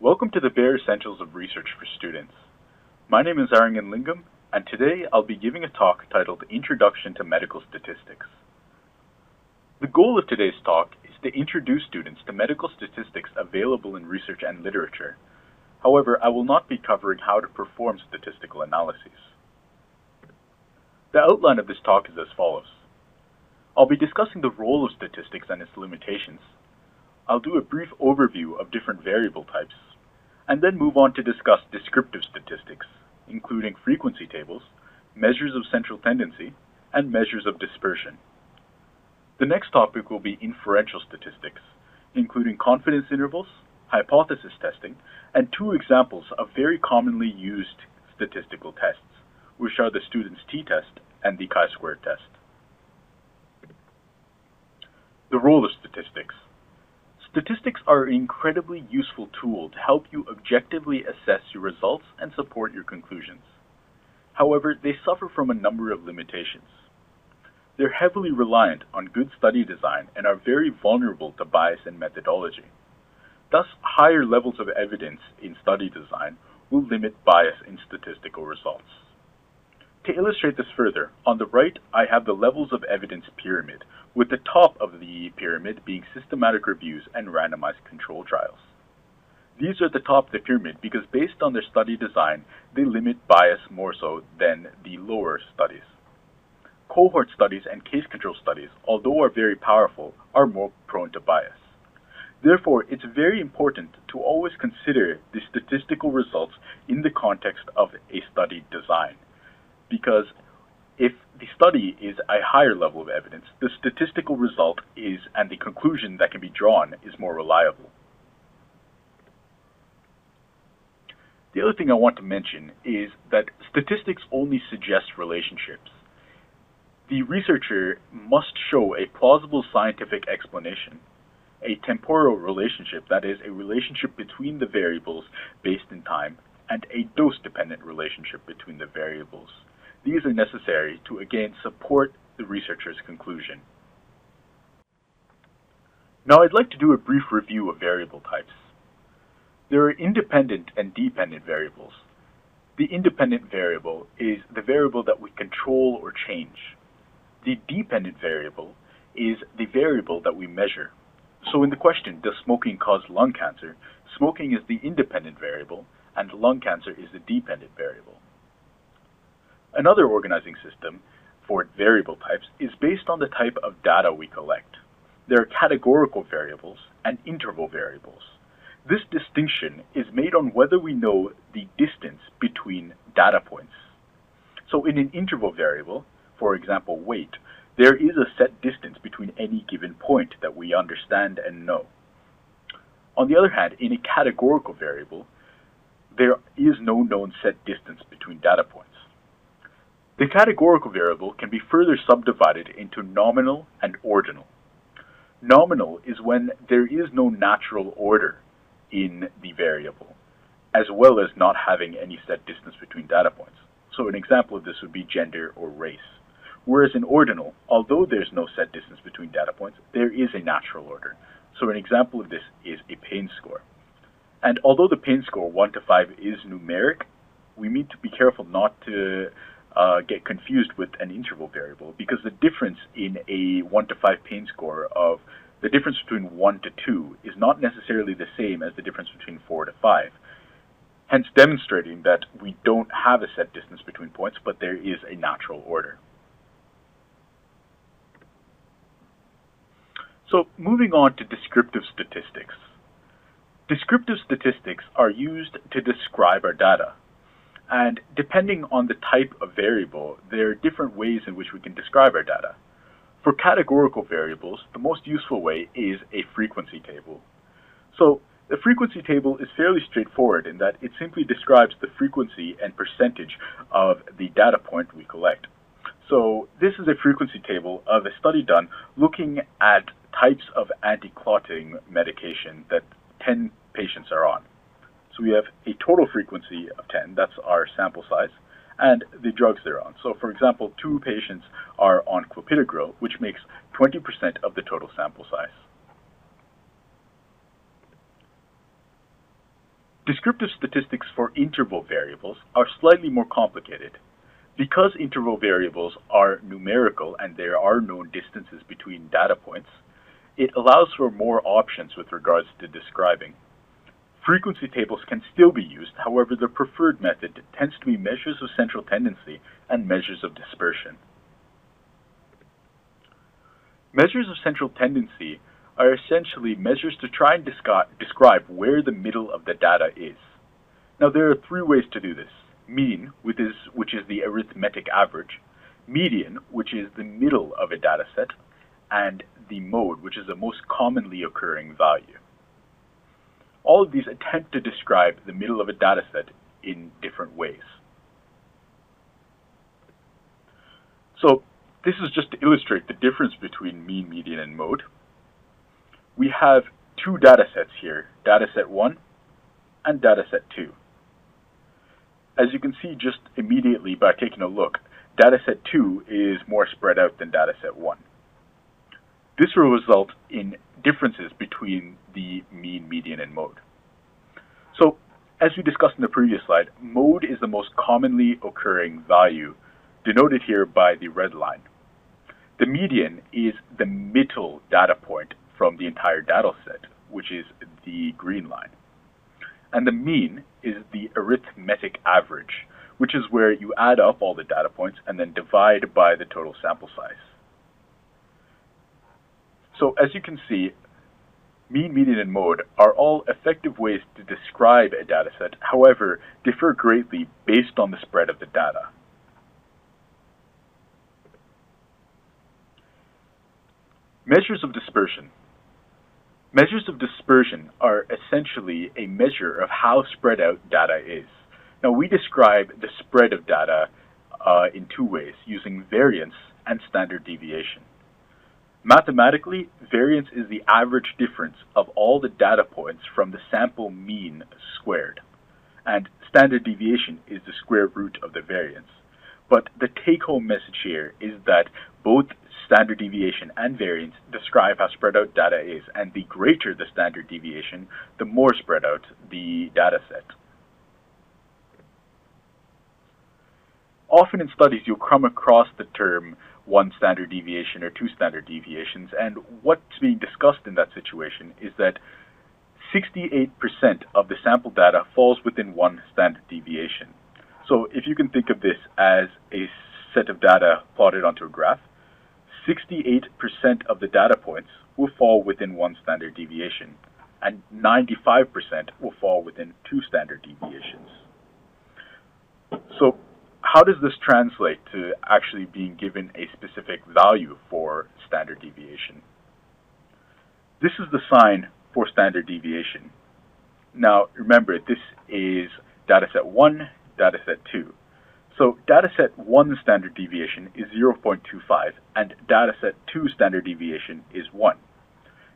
Welcome to the bare essentials of research for students. My name is Arangan Lingham, and today I'll be giving a talk titled Introduction to Medical Statistics. The goal of today's talk is to introduce students to medical statistics available in research and literature. However, I will not be covering how to perform statistical analyses. The outline of this talk is as follows. I'll be discussing the role of statistics and its limitations. I'll do a brief overview of different variable types, and then move on to discuss descriptive statistics, including frequency tables, measures of central tendency, and measures of dispersion. The next topic will be inferential statistics, including confidence intervals, hypothesis testing, and two examples of very commonly used statistical tests, which are the student's t-test and the chi-squared test. The role of statistics. Statistics are an incredibly useful tool to help you objectively assess your results and support your conclusions. However, they suffer from a number of limitations. They're heavily reliant on good study design and are very vulnerable to bias in methodology. Thus, higher levels of evidence in study design will limit bias in statistical results. To illustrate this further, on the right I have the levels of evidence pyramid, with the top of the pyramid being systematic reviews and randomized control trials. These are at the top of the pyramid because based on their study design, they limit bias more so than the lower studies. Cohort studies and case control studies, although are very powerful, are more prone to bias. Therefore, it's very important to always consider the statistical results in the context of a study design because if the study is a higher level of evidence, the statistical result is and the conclusion that can be drawn is more reliable. The other thing I want to mention is that statistics only suggest relationships. The researcher must show a plausible scientific explanation, a temporal relationship, that is, a relationship between the variables based in time, and a dose-dependent relationship between the variables. These are necessary to again support the researcher's conclusion. Now I'd like to do a brief review of variable types. There are independent and dependent variables. The independent variable is the variable that we control or change. The dependent variable is the variable that we measure. So in the question, does smoking cause lung cancer, smoking is the independent variable and lung cancer is the dependent variable. Another organizing system for variable types is based on the type of data we collect. There are categorical variables and interval variables. This distinction is made on whether we know the distance between data points. So in an interval variable, for example weight, there is a set distance between any given point that we understand and know. On the other hand, in a categorical variable, there is no known set distance between data points. The categorical variable can be further subdivided into nominal and ordinal. Nominal is when there is no natural order in the variable, as well as not having any set distance between data points. So an example of this would be gender or race. Whereas in ordinal, although there's no set distance between data points, there is a natural order. So an example of this is a pain score. And although the pain score 1 to 5 is numeric, we need to be careful not to uh, get confused with an interval variable because the difference in a 1 to 5 pain score of the difference between 1 to 2 is not necessarily the same as the difference between 4 to 5. Hence demonstrating that we don't have a set distance between points, but there is a natural order. So moving on to descriptive statistics. Descriptive statistics are used to describe our data. And depending on the type of variable, there are different ways in which we can describe our data. For categorical variables, the most useful way is a frequency table. So the frequency table is fairly straightforward in that it simply describes the frequency and percentage of the data point we collect. So this is a frequency table of a study done looking at types of anti-clotting medication that 10 patients are on. So we have a total frequency of 10, that's our sample size, and the drugs they're on. So for example, two patients are on clopidogrel, which makes 20% of the total sample size. Descriptive statistics for interval variables are slightly more complicated. Because interval variables are numerical and there are known distances between data points, it allows for more options with regards to describing. Frequency tables can still be used, however the preferred method tends to be measures of central tendency and measures of dispersion. Measures of central tendency are essentially measures to try and describe where the middle of the data is. Now there are three ways to do this. Mean, which is, which is the arithmetic average, median, which is the middle of a data set, and the mode, which is the most commonly occurring value. All of these attempt to describe the middle of a dataset in different ways. So this is just to illustrate the difference between mean, median, and mode. We have two datasets here, dataset 1 and dataset 2. As you can see just immediately by taking a look, dataset 2 is more spread out than dataset 1. This will result in differences between the mean, median, and mode. So, as we discussed in the previous slide, mode is the most commonly occurring value, denoted here by the red line. The median is the middle data point from the entire data set, which is the green line. And the mean is the arithmetic average, which is where you add up all the data points and then divide by the total sample size. So as you can see, mean, median, and mode are all effective ways to describe a dataset, however, differ greatly based on the spread of the data. Measures of dispersion. Measures of dispersion are essentially a measure of how spread out data is. Now we describe the spread of data uh, in two ways, using variance and standard deviation. Mathematically, variance is the average difference of all the data points from the sample mean squared, and standard deviation is the square root of the variance. But the take-home message here is that both standard deviation and variance describe how spread out data is, and the greater the standard deviation, the more spread out the data set. Often in studies, you'll come across the term one standard deviation or two standard deviations. And what's being discussed in that situation is that 68% of the sample data falls within one standard deviation. So if you can think of this as a set of data plotted onto a graph, 68% of the data points will fall within one standard deviation, and 95% will fall within two standard deviations. So how does this translate to actually being given a specific value for standard deviation? This is the sign for standard deviation. Now, remember, this is dataset 1, dataset 2. So dataset 1 standard deviation is 0.25, and dataset 2 standard deviation is 1.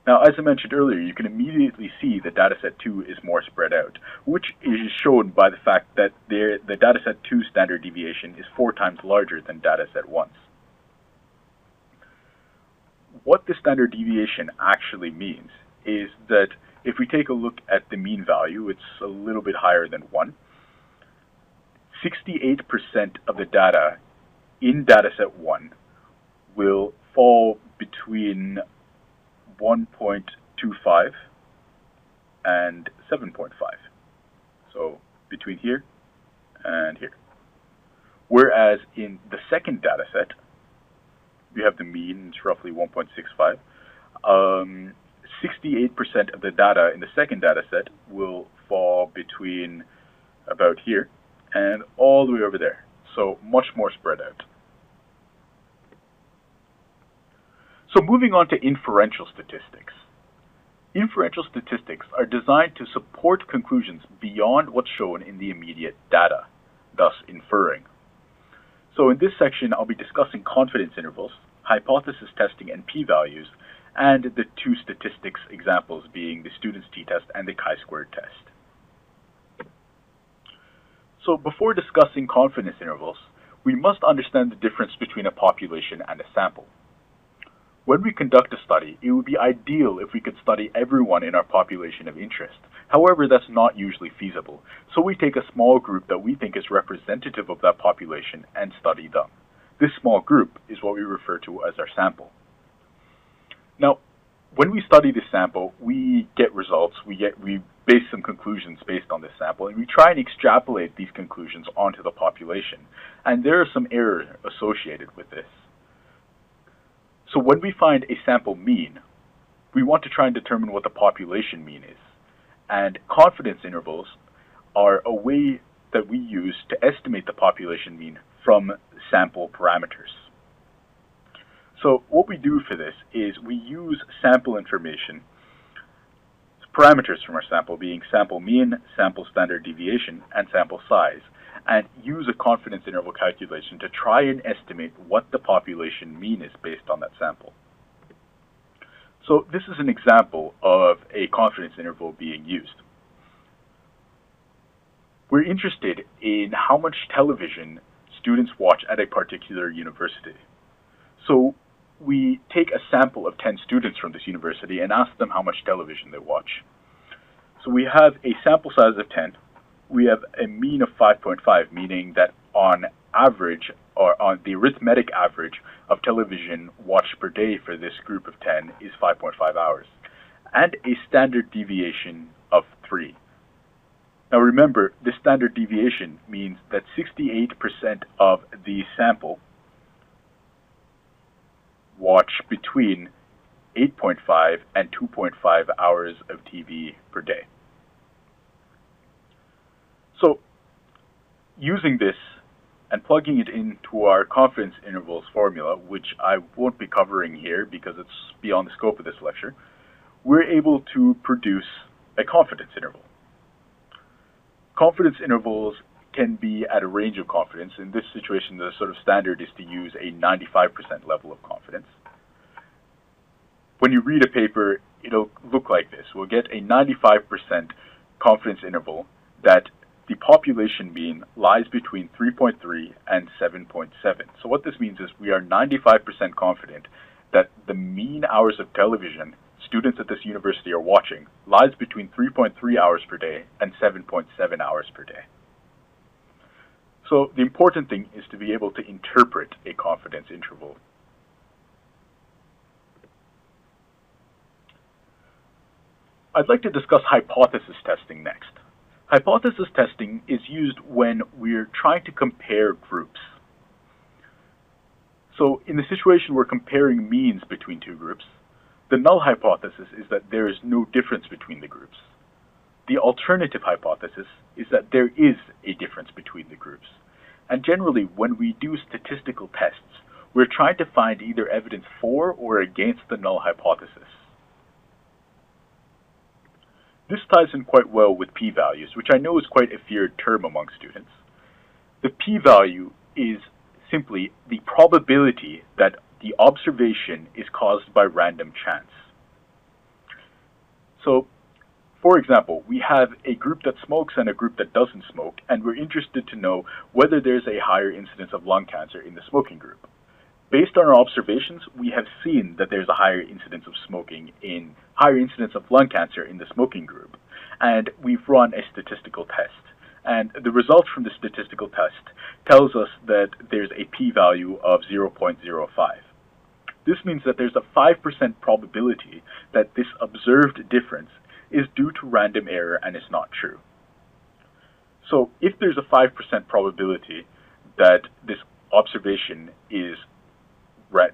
Now, as I mentioned earlier, you can immediately see that dataset 2 is more spread out, which is shown by the fact that the dataset 2 standard deviation is four times larger than dataset 1's. What the standard deviation actually means is that if we take a look at the mean value, it's a little bit higher than 1. 68% of the data in dataset 1 will fall between 1.25 and 7.5. So between here and here. Whereas in the second data set, we have the mean, it's roughly 1.65. Um, 68% of the data in the second data set will fall between about here and all the way over there. So much more spread out. So moving on to inferential statistics. Inferential statistics are designed to support conclusions beyond what's shown in the immediate data, thus inferring. So in this section, I'll be discussing confidence intervals, hypothesis testing and p-values, and the two statistics examples being the student's t-test and the chi-squared test. So before discussing confidence intervals, we must understand the difference between a population and a sample. When we conduct a study, it would be ideal if we could study everyone in our population of interest, However, that's not usually feasible, so we take a small group that we think is representative of that population and study them. This small group is what we refer to as our sample. Now, when we study this sample, we get results, we get we base some conclusions based on this sample, and we try and extrapolate these conclusions onto the population. And there are some errors associated with this. So when we find a sample mean, we want to try and determine what the population mean is. And confidence intervals are a way that we use to estimate the population mean from sample parameters. So what we do for this is we use sample information, parameters from our sample being sample mean, sample standard deviation, and sample size, and use a confidence interval calculation to try and estimate what the population mean is based on that sample. So this is an example of a confidence interval being used. We're interested in how much television students watch at a particular university. So we take a sample of 10 students from this university and ask them how much television they watch. So we have a sample size of 10. We have a mean of 5.5, meaning that on average, or on the arithmetic average of television watched per day for this group of 10 is 5.5 hours, and a standard deviation of 3. Now remember, the standard deviation means that 68% of the sample watch between 8.5 and 2.5 hours of TV per day. So, using this and plugging it into our confidence intervals formula, which I won't be covering here because it's beyond the scope of this lecture, we're able to produce a confidence interval. Confidence intervals can be at a range of confidence. In this situation, the sort of standard is to use a 95% level of confidence. When you read a paper, it'll look like this. We'll get a 95% confidence interval that the population mean lies between 3.3 and 7.7. So what this means is we are 95% confident that the mean hours of television students at this university are watching lies between 3.3 hours per day and 7.7 hours per day. So the important thing is to be able to interpret a confidence interval. I'd like to discuss hypothesis testing next. Hypothesis testing is used when we're trying to compare groups. So in the situation we're comparing means between two groups, the null hypothesis is that there is no difference between the groups. The alternative hypothesis is that there is a difference between the groups. And generally, when we do statistical tests, we're trying to find either evidence for or against the null hypothesis. This ties in quite well with p-values, which I know is quite a feared term among students. The p-value is simply the probability that the observation is caused by random chance. So, for example, we have a group that smokes and a group that doesn't smoke, and we're interested to know whether there's a higher incidence of lung cancer in the smoking group. Based on our observations, we have seen that there's a higher incidence of smoking in higher incidence of lung cancer in the smoking group, and we've run a statistical test. And the result from the statistical test tells us that there's a p-value of 0.05. This means that there's a 5% probability that this observed difference is due to random error and is not true. So if there's a 5% probability that this observation is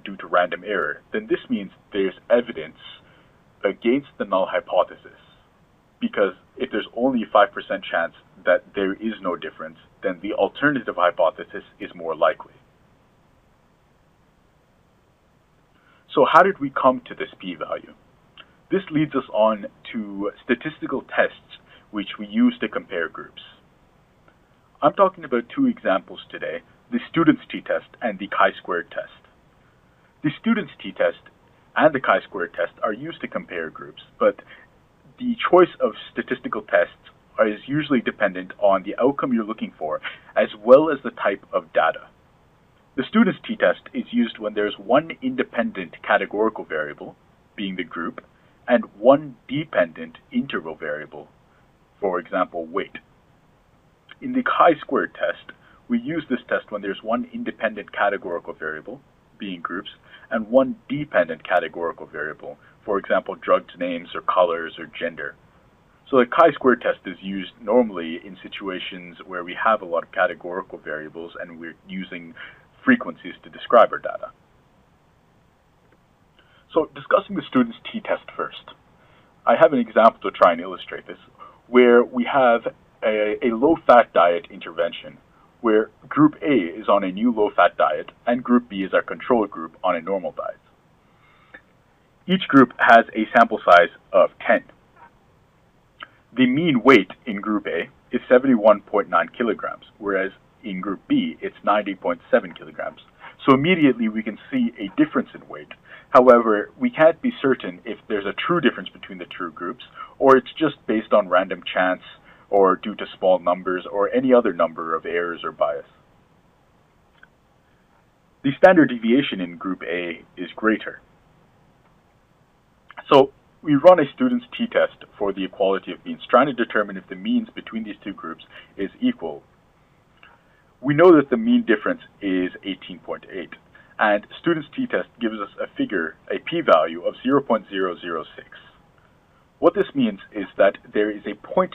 due to random error, then this means there's evidence against the null hypothesis. Because if there's only a 5% chance that there is no difference, then the alternative hypothesis is more likely. So how did we come to this p-value? This leads us on to statistical tests which we use to compare groups. I'm talking about two examples today, the student's t-test and the chi-squared test. The student's t-test and the chi-square test are used to compare groups, but the choice of statistical tests is usually dependent on the outcome you're looking for, as well as the type of data. The student's t-test is used when there's one independent categorical variable, being the group, and one dependent interval variable, for example, weight. In the chi-square test, we use this test when there's one independent categorical variable, being groups, and one dependent categorical variable, for example, drugs names or colors or gender. So the chi-square test is used normally in situations where we have a lot of categorical variables and we're using frequencies to describe our data. So discussing the student's t-test first. I have an example to try and illustrate this, where we have a, a low-fat diet intervention where group A is on a new low-fat diet and group B is our control group on a normal diet. Each group has a sample size of 10. The mean weight in group A is 71.9 kilograms, whereas in group B it's 90.7 kilograms. So immediately we can see a difference in weight. However, we can't be certain if there's a true difference between the two groups or it's just based on random chance or due to small numbers or any other number of errors or bias. The standard deviation in group A is greater. So we run a student's t-test for the equality of means, trying to determine if the means between these two groups is equal. We know that the mean difference is 18.8, and student's t-test gives us a figure, a p-value of 0.006. What this means is that there is a 0.6%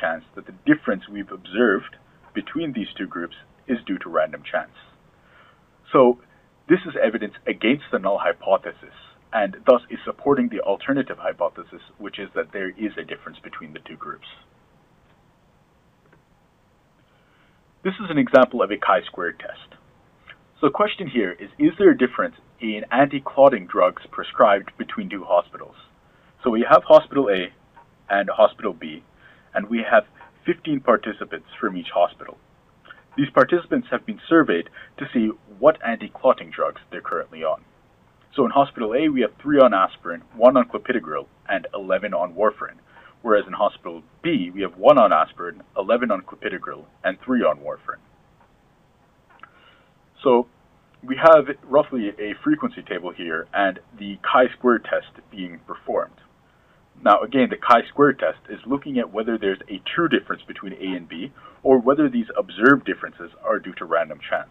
chance that the difference we've observed between these two groups is due to random chance. So this is evidence against the null hypothesis and thus is supporting the alternative hypothesis, which is that there is a difference between the two groups. This is an example of a chi-squared test. So the question here is, is there a difference in anti-clotting drugs prescribed between two hospitals? So we have hospital A and hospital B, and we have 15 participants from each hospital. These participants have been surveyed to see what anti-clotting drugs they're currently on. So in hospital A, we have 3 on aspirin, 1 on clopidogrel, and 11 on warfarin, whereas in hospital B, we have 1 on aspirin, 11 on clopidogrel, and 3 on warfarin. So we have roughly a frequency table here and the chi-square test being performed. Now, again, the chi-square test is looking at whether there's a true difference between A and B, or whether these observed differences are due to random chance.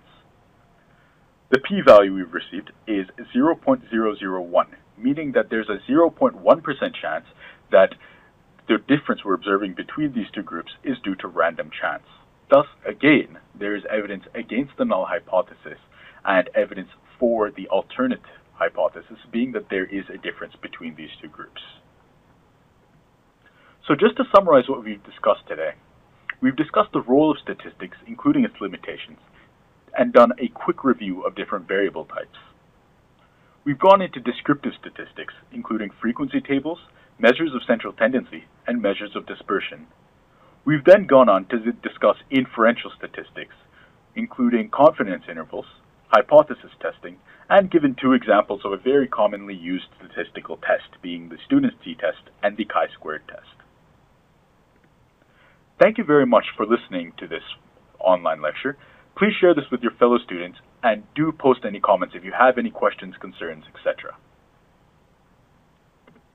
The p-value we've received is 0.001, meaning that there's a 0.1% chance that the difference we're observing between these two groups is due to random chance. Thus, again, there is evidence against the null hypothesis and evidence for the alternate hypothesis, being that there is a difference between these two groups. So just to summarize what we've discussed today, we've discussed the role of statistics, including its limitations, and done a quick review of different variable types. We've gone into descriptive statistics, including frequency tables, measures of central tendency, and measures of dispersion. We've then gone on to discuss inferential statistics, including confidence intervals, hypothesis testing, and given two examples of a very commonly used statistical test, being the student's t-test and the chi-squared test. Thank you very much for listening to this online lecture. Please share this with your fellow students and do post any comments if you have any questions, concerns, etc.